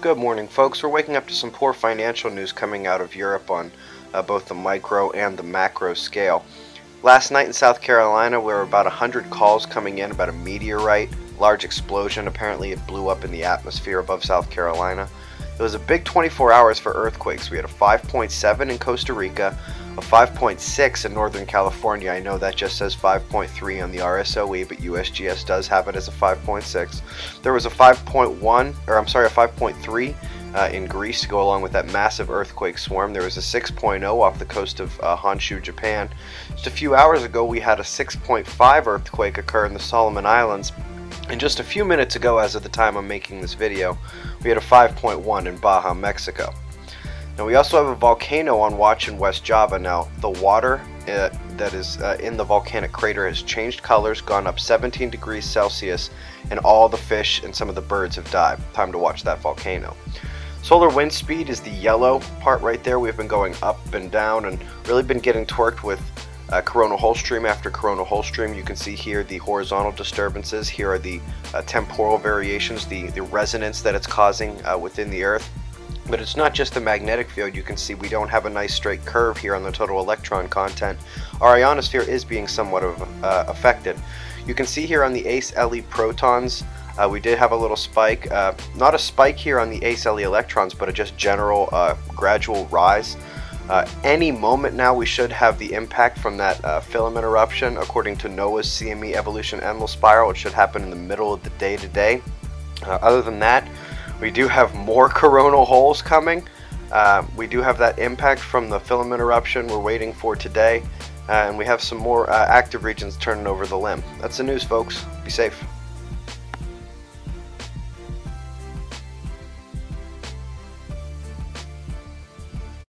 Good morning, folks. We're waking up to some poor financial news coming out of Europe on uh, both the micro and the macro scale. Last night in South Carolina, we were about 100 calls coming in about a meteorite, large explosion. Apparently, it blew up in the atmosphere above South Carolina. It was a big 24 hours for earthquakes. We had a 5.7 in Costa Rica, a 5.6 in Northern California. I know that just says 5.3 on the RSOE, but USGS does have it as a 5.6. There was a 5.1, or I'm sorry, a 5.3 uh, in Greece to go along with that massive earthquake swarm. There was a 6.0 off the coast of uh, Honshu, Japan. Just a few hours ago, we had a 6.5 earthquake occur in the Solomon Islands. And just a few minutes ago, as of the time I'm making this video, we had a 5.1 in Baja, Mexico. Now we also have a volcano on watch in West Java. Now the water uh, that is uh, in the volcanic crater has changed colors, gone up 17 degrees Celsius, and all the fish and some of the birds have died. Time to watch that volcano. Solar wind speed is the yellow part right there. We've been going up and down and really been getting torqued with uh, coronal hole stream after coronal hole stream. You can see here the horizontal disturbances. Here are the uh, temporal variations, the, the resonance that it's causing uh, within the Earth. But it's not just the magnetic field. You can see we don't have a nice straight curve here on the total electron content. Our ionosphere is being somewhat of, uh, affected. You can see here on the ACE LE protons, uh, we did have a little spike. Uh, not a spike here on the ACE LE electrons, but a just general uh, gradual rise. Uh, any moment now we should have the impact from that uh, filament eruption according to NOAA's CME evolution Enlil spiral. It should happen in the middle of the day today. other than that, we do have more coronal holes coming. Uh, we do have that impact from the filament eruption we're waiting for today. Uh, and we have some more uh, active regions turning over the limb. That's the news, folks. Be safe.